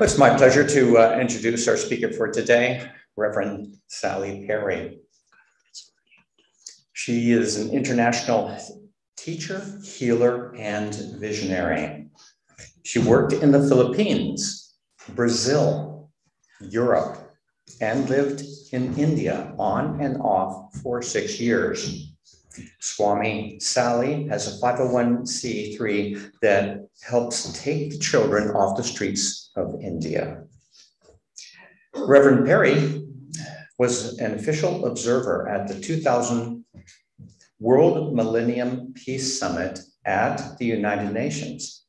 It's my pleasure to uh, introduce our speaker for today, Reverend Sally Perry. She is an international teacher, healer, and visionary. She worked in the Philippines, Brazil, Europe, and lived in India on and off for six years. Swami Sally has a 501c3 that helps take the children off the streets of India. Reverend Perry was an official observer at the 2000 World Millennium Peace Summit at the United Nations.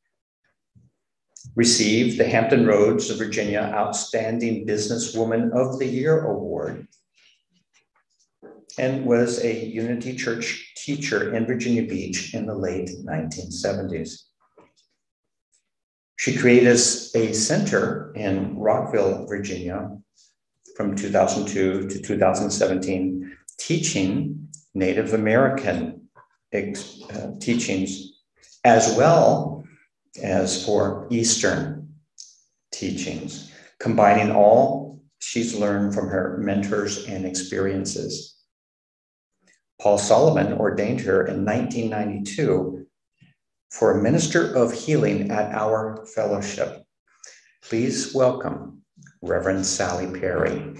Received the Hampton Roads, of Virginia Outstanding Businesswoman of the Year Award and was a Unity Church teacher in Virginia Beach in the late 1970s. She created a center in Rockville, Virginia from 2002 to 2017, teaching Native American uh, teachings as well as for Eastern teachings, combining all she's learned from her mentors and experiences. Paul Solomon ordained her in 1992 for a minister of healing at our fellowship. Please welcome Reverend Sally Perry.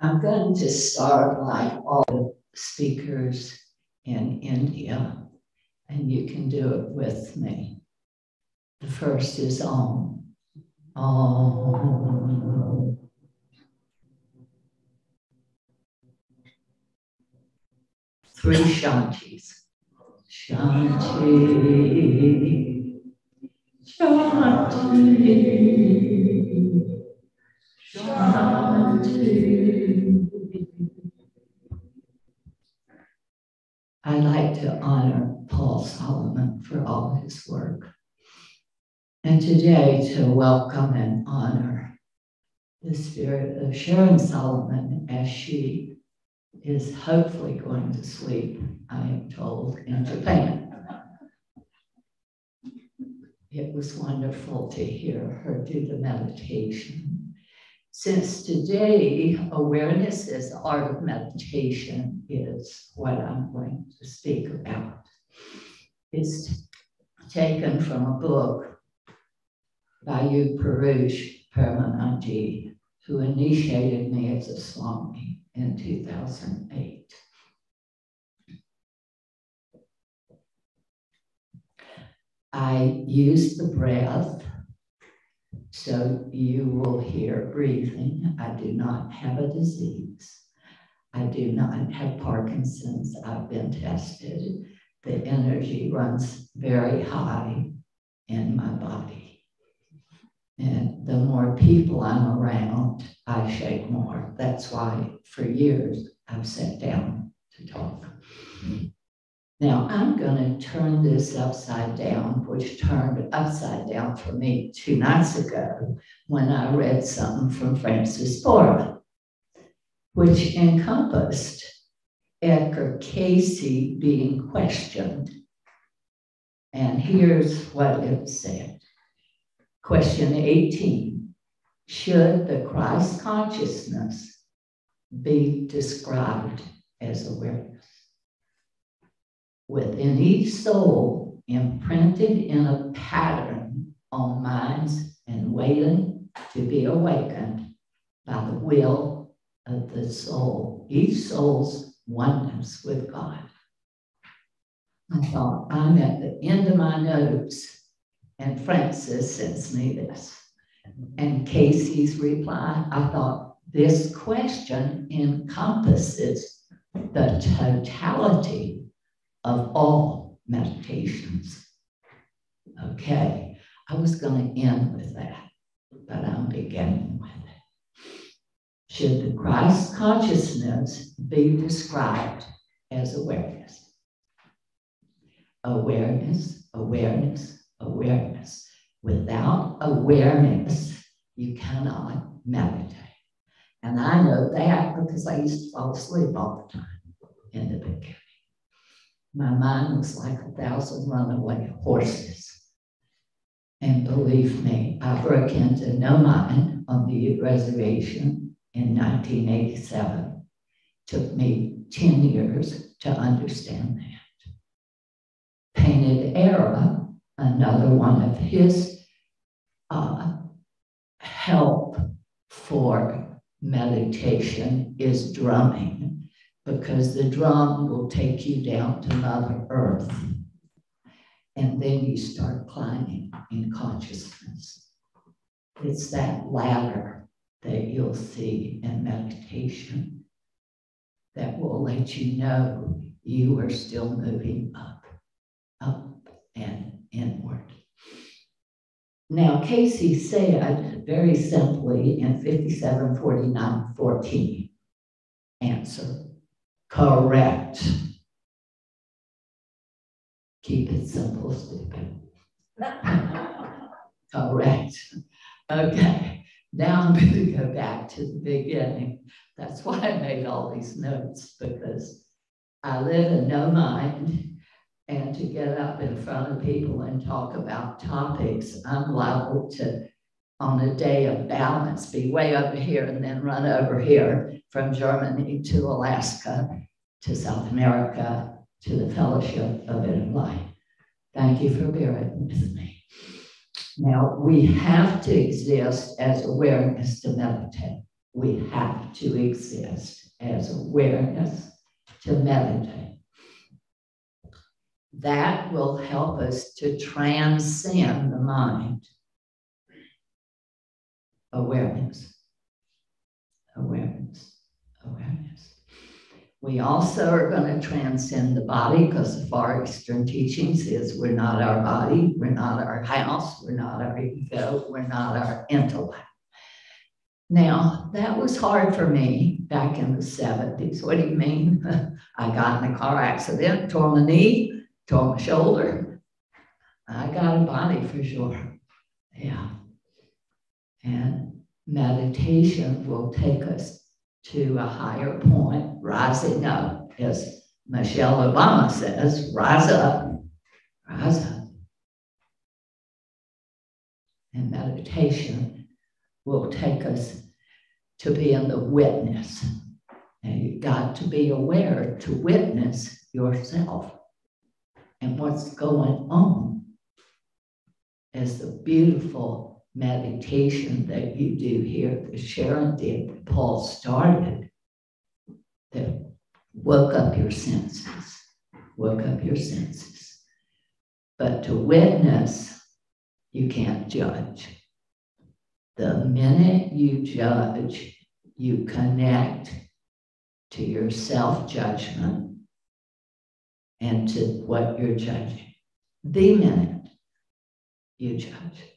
I'm going to start like all the speakers in India, and you can do it with me. The first is Om. Om. Three Shantis. Shanti. Shanti. Shanti. I'd like to honor Paul Solomon for all his work and today to welcome and honor the spirit of Sharon Solomon as she is hopefully going to sleep, I am told, in Japan. It was wonderful to hear her do the meditation. Since today, awareness is the art of meditation is what I'm going to speak about. It's taken from a book Vayu Purush Paramananji, who initiated me as a Swami in 2008. I use the breath, so you will hear breathing. I do not have a disease. I do not have Parkinson's. I've been tested. The energy runs very high in my body. And the more people I'm around, I shake more. That's why for years I've sat down to talk. Now I'm going to turn this upside down, which turned upside down for me two nights ago when I read something from Francis Bora, which encompassed Edgar Cayce being questioned. And here's what it said. Question 18 Should the Christ consciousness be described as awareness? Within each soul, imprinted in a pattern on minds and waiting to be awakened by the will of the soul, each soul's oneness with God. I thought, I'm at the end of my notes and Francis sends me this. And Cayce's reply, I thought, this question encompasses the totality of all meditations. Okay, I was going to end with that, but I'm beginning with it. Should the Christ consciousness be described as awareness? Awareness, awareness, awareness. Without awareness, you cannot meditate. And I know that because I used to fall asleep all the time in the beginning. My mind was like a thousand runaway horses. And believe me, I broke into no mind on the reservation in 1987. Took me 10 years to understand that. Painted Arrow, another one of his uh, help for meditation is drumming because the drum will take you down to Mother Earth. And then you start climbing in consciousness. It's that ladder that you'll see in meditation that will let you know you are still moving up, up and inward. Now, Cayce said very simply in 574914, answer, correct. Keep it simple, stupid. correct. Okay, now I'm going to go back to the beginning. That's why I made all these notes because I live in no mind and to get up in front of people and talk about topics, I'm liable to, on a day of balance, be way over here and then run over here from Germany to Alaska to South America to the Fellowship of Inner Light. Thank you for bearing with me. Now, we have to exist as awareness to meditate. We have to exist as awareness to meditate that will help us to transcend the mind. Awareness, awareness, awareness. We also are going to transcend the body because the Far Eastern teachings is we're not our body, we're not our house, we're not our ego, we're not our intellect. Now, that was hard for me back in the 70s. What do you mean? I got in a car accident, tore my knee, tore my shoulder. I got a body for sure. Yeah. And meditation will take us to a higher point, rising up, as Michelle Obama says, rise up, rise up. And meditation will take us to being the witness. And you've got to be aware to witness yourself and what's going on as the beautiful meditation that you do here that Sharon did, that Paul started, that woke up your senses, woke up your senses. But to witness, you can't judge. The minute you judge, you connect to your self judgment and to what you're judging. The minute you judge.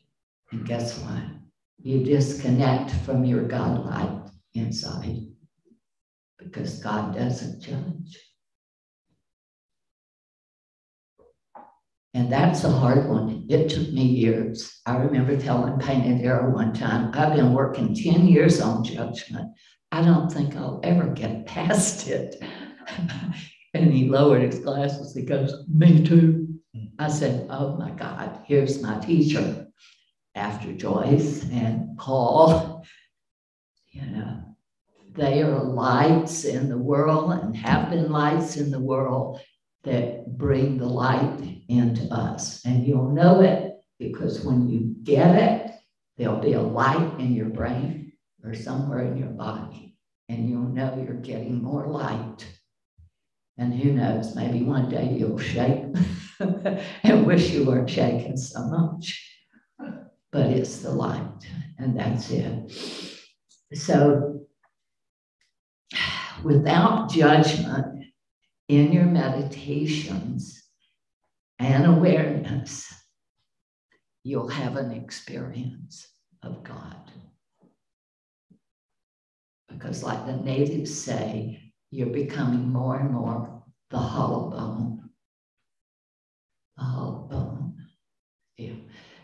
And guess what? You disconnect from your God light inside because God doesn't judge. And that's a hard one. It took me years. I remember telling Painted one time, I've been working 10 years on judgment. I don't think I'll ever get past it. And he lowered his glasses. He goes, Me too. Hmm. I said, Oh my God, here's my teacher after Joyce and Paul. You know, they are lights in the world and have been lights in the world that bring the light into us. And you'll know it because when you get it, there'll be a light in your brain or somewhere in your body, and you'll know you're getting more light and who knows, maybe one day you'll shake and wish you weren't shaking so much. But it's the light, and that's it. So, without judgment in your meditations and awareness, you'll have an experience of God. Because, like the natives say, you're becoming more and more the hollow bone. The hollow bone. Yeah.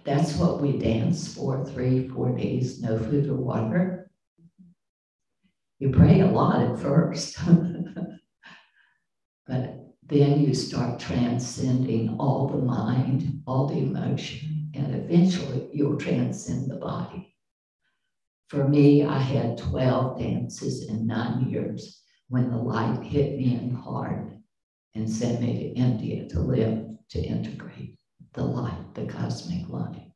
That's what we dance for three, four days, no food or water. You pray a lot at first. But then you start transcending all the mind, all the emotion, and eventually you'll transcend the body. For me, I had 12 dances in nine years when the light hit me in hard and sent me to India to live, to integrate the light, the cosmic light.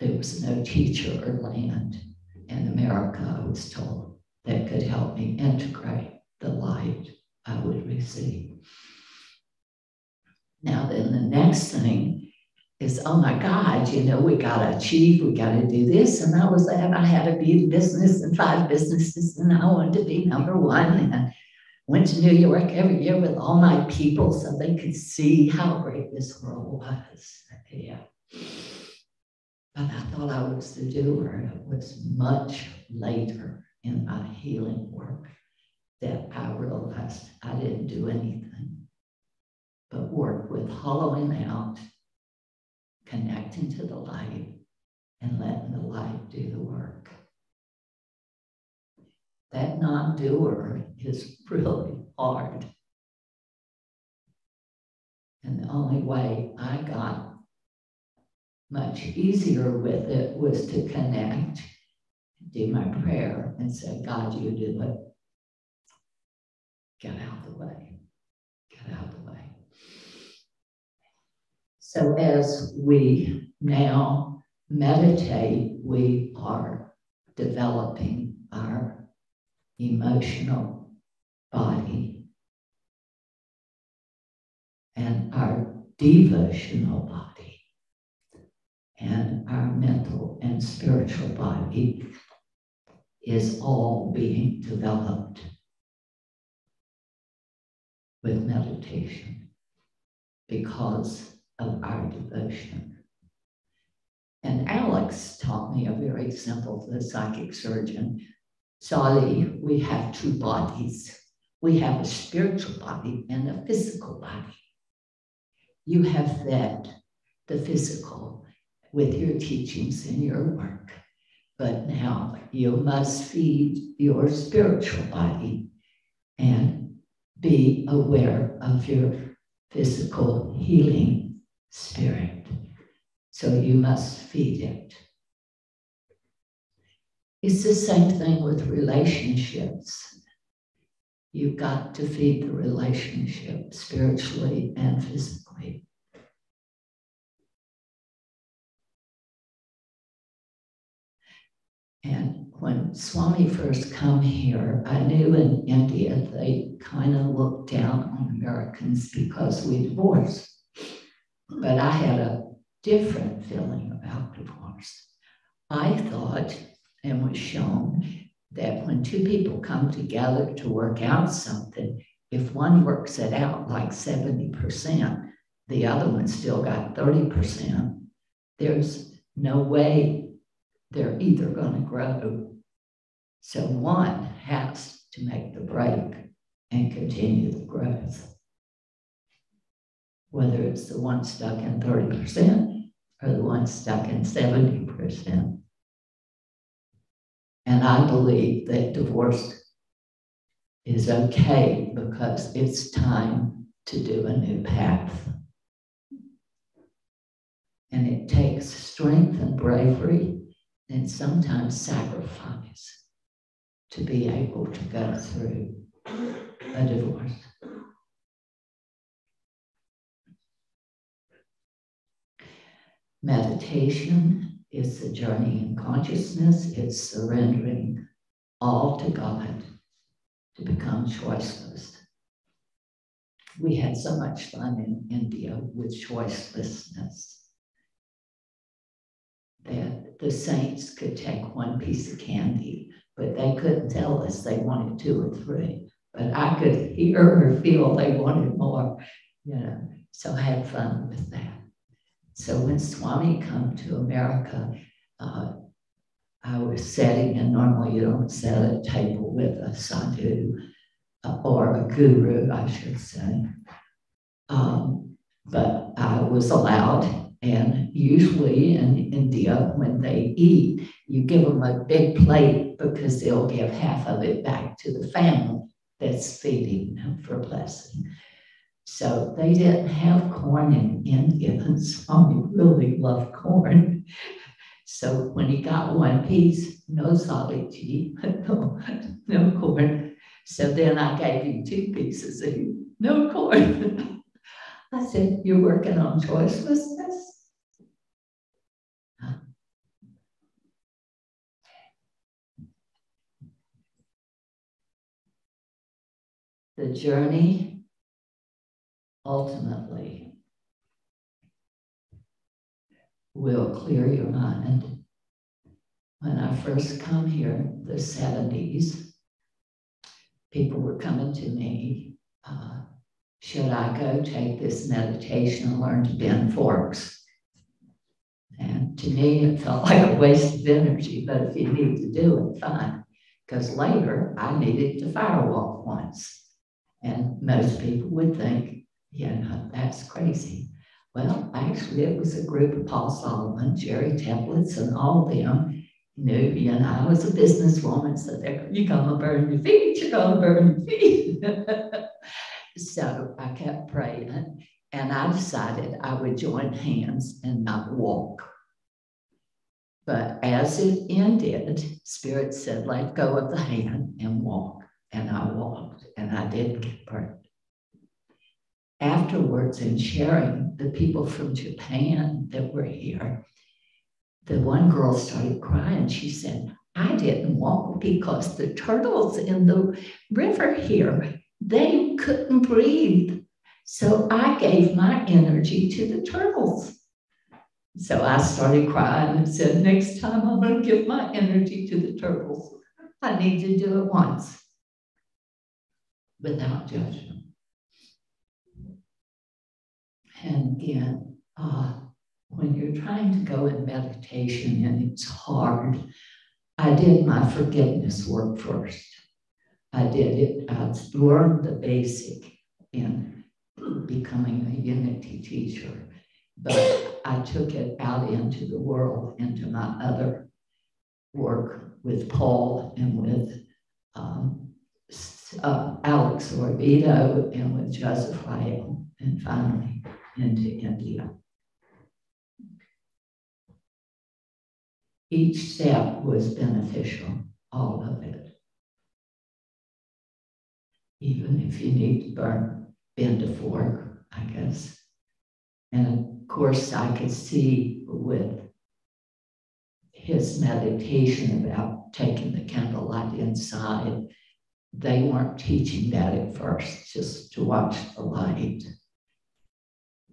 There was no teacher or land in America, I was told, that could help me integrate the light I would receive. Now, then the next thing is, oh my God, you know, we got to achieve, we got to do this. And I was that I had be in business and five businesses, and I wanted to be number one. And I went to New York every year with all my people so they could see how great this world was. Yeah. But I thought I was the doer. It was much later in my healing work that I realized I didn't do anything but work with hollowing out, connecting to the light, and letting the light do the work. That non doer is really hard. And the only way I got much easier with it was to connect, do my prayer, and say, God, you do it. Get out the way. Get out of the way. So as we now meditate, we are developing our emotional body and our devotional body and our mental and spiritual body is all being developed with meditation because of our devotion. And Alex taught me a very simple, the psychic surgeon. Sally, we have two bodies. We have a spiritual body and a physical body. You have fed the physical with your teachings and your work. But now you must feed your spiritual body and be aware of your physical healing spirit. So you must feed it. It's the same thing with relationships. You've got to feed the relationship spiritually and physically. And when Swami first come here, I knew in India they kind of looked down on Americans because we divorced. But I had a different feeling about divorce. I thought and was shown that when two people come together to work out something, if one works it out like 70%, the other one still got 30%, there's no way they're either going to grow. So one has to make the break and continue the growth. Whether it's the one stuck in 30% or the one stuck in 70%. And I believe that divorce is okay because it's time to do a new path. And it takes strength and bravery and sometimes sacrifice to be able to go through a divorce. Meditation is the journey in consciousness, it's surrendering all to God to become choiceless. We had so much fun in India with choicelessness that the saints could take one piece of candy, but they couldn't tell us they wanted two or three. But I could hear or feel they wanted more, you know. So I had fun with that. So when Swami come to America, uh, I was sitting, and normally you don't at a table with a sadhu uh, or a guru, I should say. Um, but I was allowed and usually in India, when they eat, you give them a big plate because they'll give half of it back to the family that's feeding them for blessing. So they didn't have corn in India, and Swami really loved corn. So when he got one piece, no solid tea, no, no corn. So then I gave him two pieces of no corn. I said, You're working on choicelessness? The journey ultimately will clear your mind. When I first come here, the 70s, people were coming to me, uh, should I go take this meditation and learn to bend forks? And to me, it felt like a waste of energy, but if you need to do it, fine. Because later, I needed to firewalk once. And most people would think, yeah, that's crazy. Well, actually, it was a group of Paul Solomon, Jerry Teplitz, and all of them knew, you know, I was a businesswoman, so they're, you're gonna burn your feet, you're gonna burn your feet. so I kept praying, and I decided I would join hands and not walk. But as it ended, Spirit said, let go of the hand and walk and I walked and I did get burned. Afterwards, in sharing the people from Japan that were here, the one girl started crying. She said, I didn't walk because the turtles in the river here, they couldn't breathe. So I gave my energy to the turtles. So I started crying and said, next time I'm going to give my energy to the turtles. I need to do it once without judgment. And again, uh, when you're trying to go in meditation and it's hard, I did my forgiveness work first. I did it, I learned the basic in becoming a unity teacher, but I took it out into the world, into my other work with Paul and with um, uh, Alex Orbito and with Joseph Rael, and finally into India. Each step was beneficial, all of it. Even if you need to burn, bend a fork, I guess. And of course, I could see with his meditation about taking the candlelight inside they weren't teaching that at first, just to watch the light.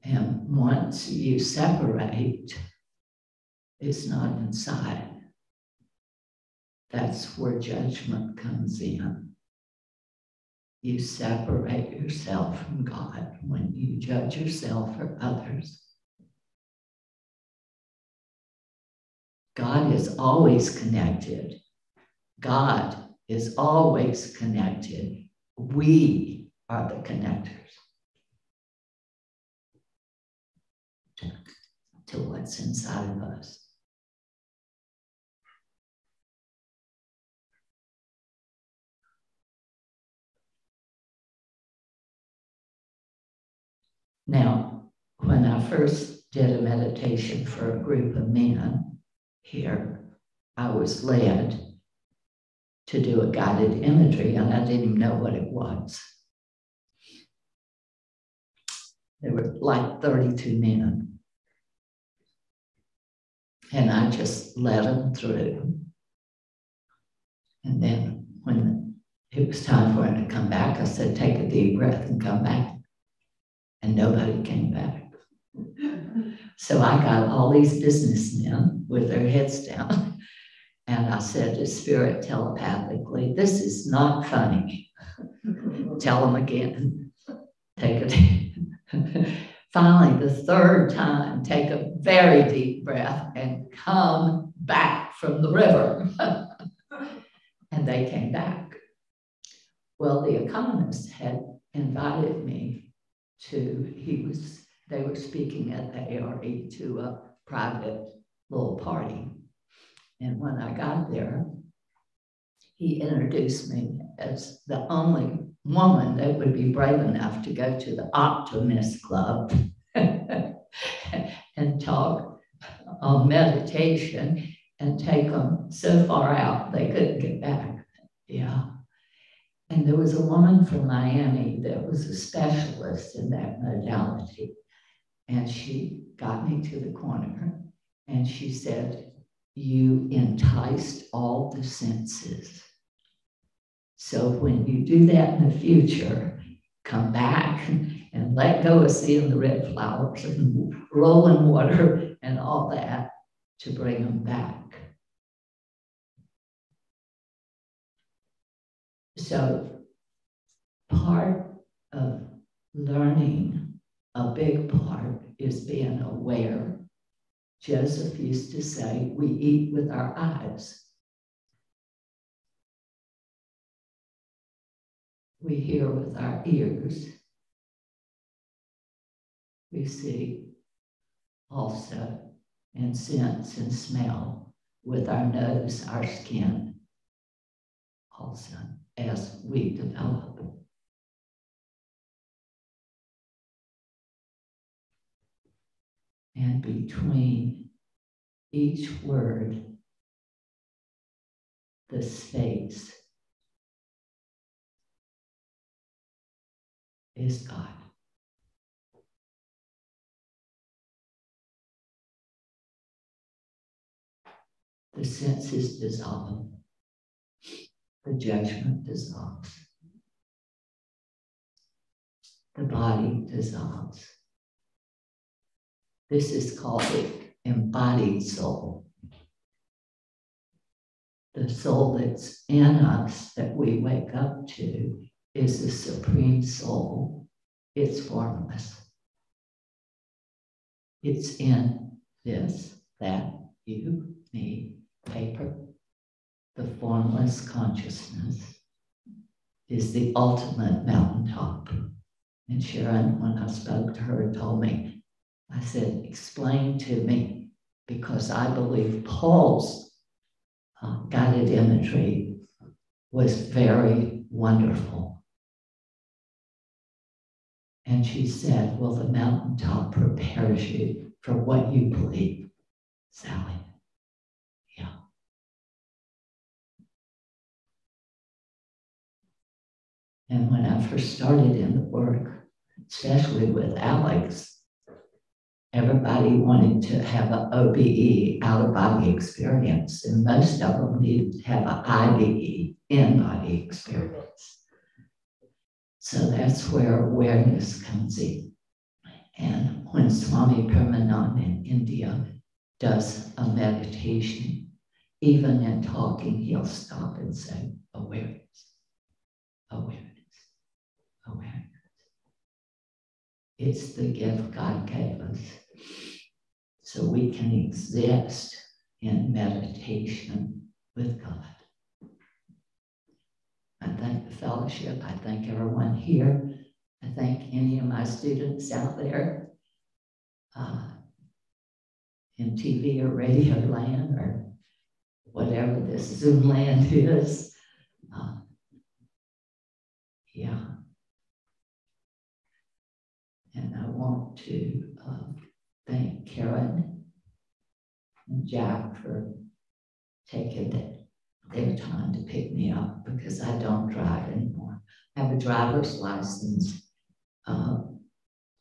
And once you separate, it's not inside. That's where judgment comes in. You separate yourself from God when you judge yourself or others. God is always connected. God is always connected. We are the connectors to, what's inside of us. Now, when I first did a meditation for a group of men here, I was led to do a guided imagery, and I didn't even know what it was. There were like 32 men. And I just led them through. And then when it was time for him to come back, I said, take a deep breath and come back. And nobody came back. So I got all these businessmen with their heads down and I said to Spirit telepathically, This is not funny. Tell them again. Take it. Finally, the third time, take a very deep breath and come back from the river. and they came back. Well, the economist had invited me to, he was, they were speaking at the ARE to a private little party. And when I got there, he introduced me as the only woman that would be brave enough to go to the Optimist Club and talk on meditation and take them so far out they couldn't get back. Yeah. And there was a woman from Miami that was a specialist in that modality. And she got me to the corner and she said, You enticed all the senses. So when you do that in the future, come back and let go of seeing the red flowers and rolling water and all that to bring them back. So part of learning, a big part is being aware. Joseph used to say, we eat with our eyes. We hear with our ears. We see also and sense and smell with our nose, our skin also as we develop. And between each word, the space is God. The senses dissolve the judgment dissolves. The body dissolves. This is called the embodied soul. The soul that's in us that we wake up to is the supreme soul. It's formless. It's in this, that, you, me, paper, the formless consciousness is the ultimate mountaintop. And Sharon, when I spoke to her, told me, I said, explain to me, because I believe Paul's uh, guided imagery was very wonderful. And she said, Well, the mountaintop prepares you for what you believe, Sally. Yeah. And when I first started in the work, especially with Alex, everybody wanted to have an OBE, out of body experience, and most of them needed to have an IBE, in body experience. So that's where awareness comes in. And when Swami Permanand in India does a meditation, even in talking, he'll stop and say, awareness, awareness awareness. It's the gift God gave us so we can exist in meditation with God. Thank the fellowship. I thank everyone here. I thank any of my students out there uh, in TV or radio land or whatever this Zoom land is. Uh, yeah. And I want to uh, thank Karen and Jack for taking their time to pick me up because I don't drive anymore. I have a driver's license uh,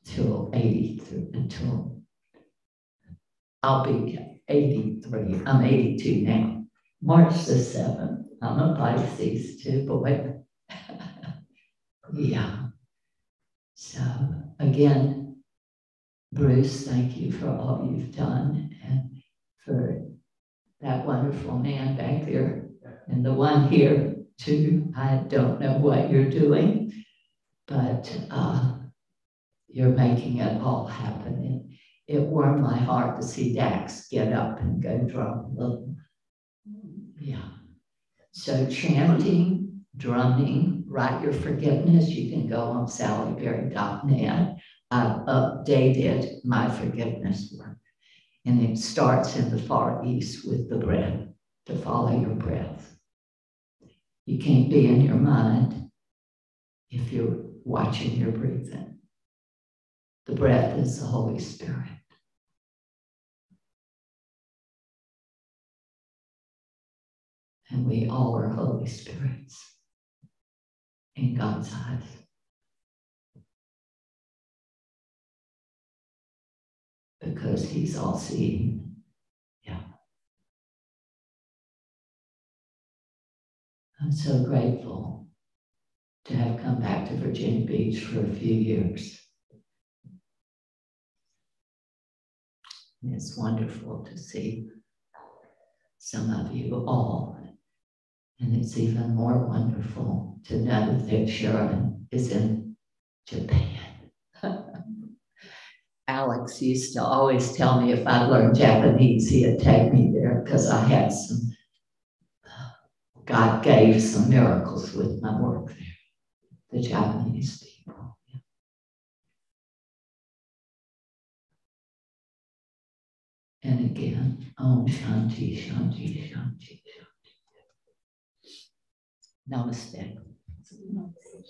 till 83, until I'll be 83. I'm 82 now. March the 7th. I'm a Pisces too, boy. yeah. So again, Bruce, thank you for all you've done and for that wonderful man back there and the one here too. I don't know what you're doing, but uh, you're making it all happen. And it warmed my heart to see Dax get up and go drum a little. Yeah. So chanting, drumming, write your forgiveness. You can go on sallyperry.net. I've updated my forgiveness work. And it starts in the Far East with the breath, to follow your breath. You can't be in your mind. if you're watching your breathing. The breath is the Holy Spirit. And we all are Holy Spirits in God's eyes. Because He's all seeing. I'm so grateful to have come back to Virginia Beach for a few years. it's wonderful to see some of you all. And it's even more wonderful to know that Sharon is in Japan. Alex used to always tell me if I learned Japanese, he'd take me there because I had some, God gave some miracles with my work there the Japanese people. And again, Om Shanti, Shanti, Shanti, Shanti. Namaste. Namaste.